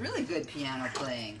really good piano playing.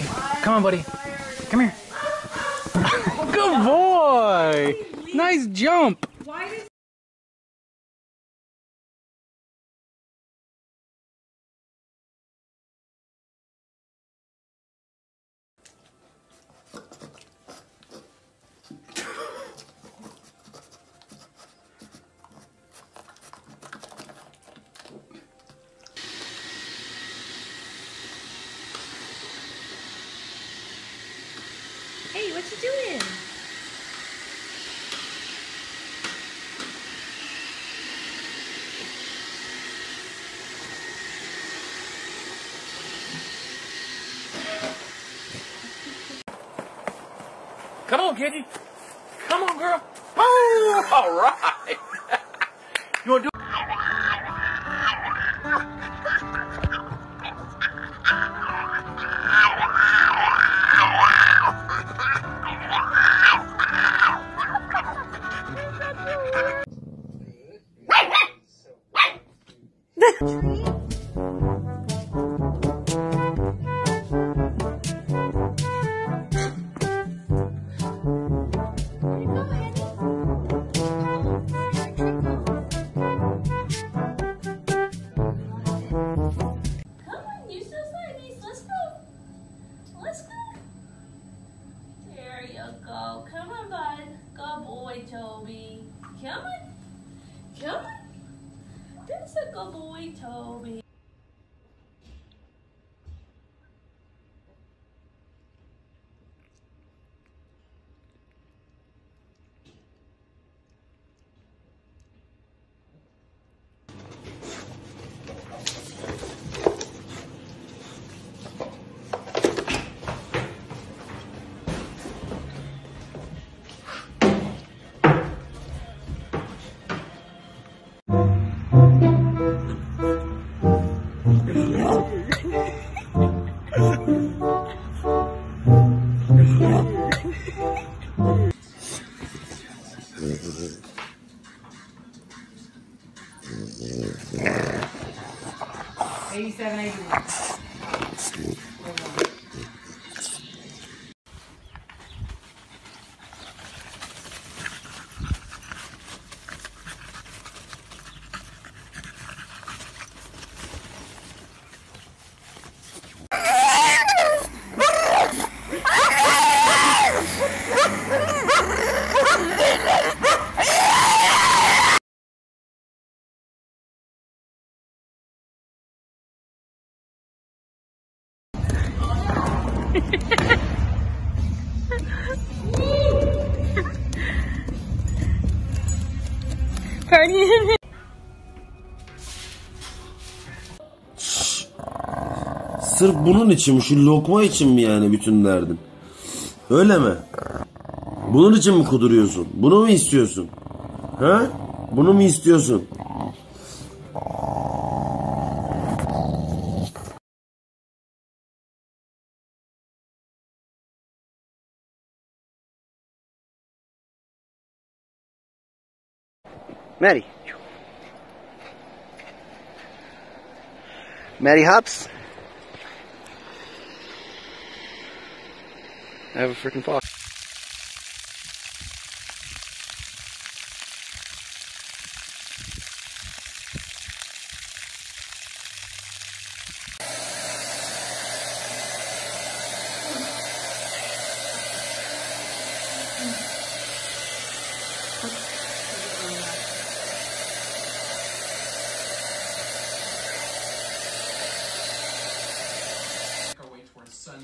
Come on, buddy. Come here. Good boy. Nice jump. What you doing? Come on, kitty. Come on, girl. Oh, all right. Come That's a good boy, Toby. Eighty-seven, eighty-one. Party. Sırf bunun için mi? Şu lokma için mi yani bütün derdin? Öyle mi? Bunun için mi kuduruyorsun? Bunu mu istiyorsun? Ha? Bunu mu istiyorsun? Maddie. Maddie hops. I have a freaking fox.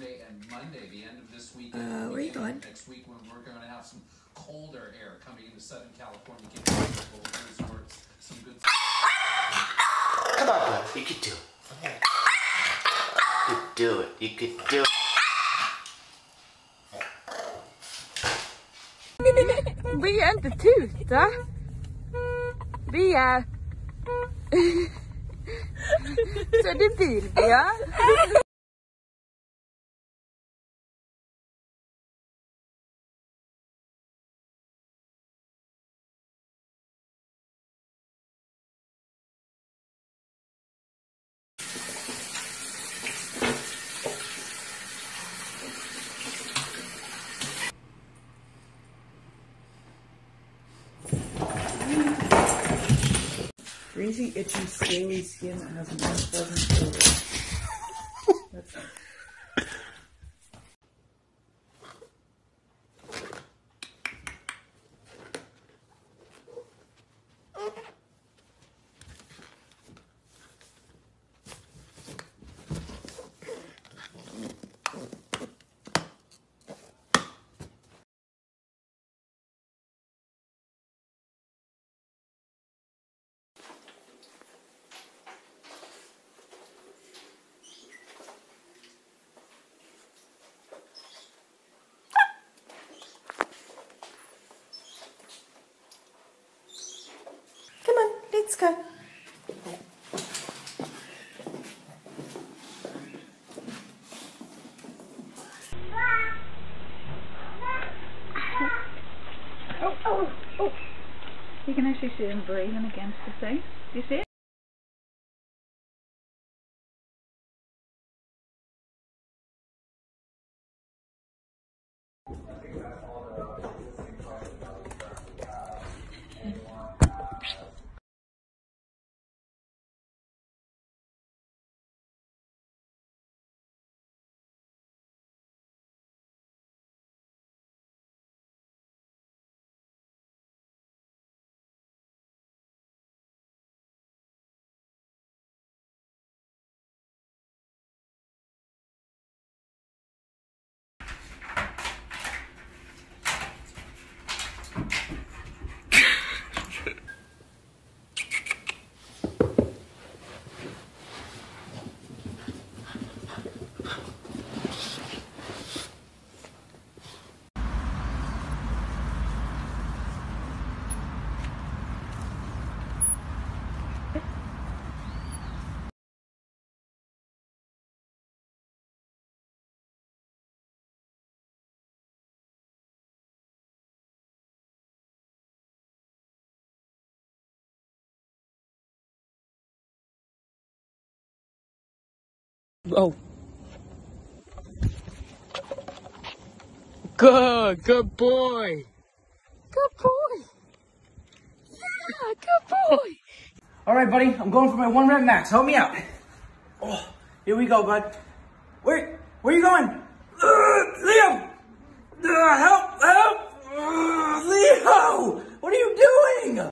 Sunday and Monday, the end of this week. Uh, where are you going? Next week, when we're going to have some colder air coming into Southern California, giving people resorts some good. Come on, bud. You could do it. You could do it. You could do it. Vi är inte tuta. Vi är... Så det vill vi ja. Greasy, itchy, scaly skin that has an unpleasant odor. That's Come on, let's go. Oh, oh, oh. You can actually see them breathing against the thing. Do you see it? Oh. Good, good boy. Good boy. Yeah, good boy. All right, buddy. I'm going for my one rep max. Help me out. Oh, here we go, bud. Where, where you going? Uh, Leo! Uh, help! Help! Uh, Leo! What are you doing?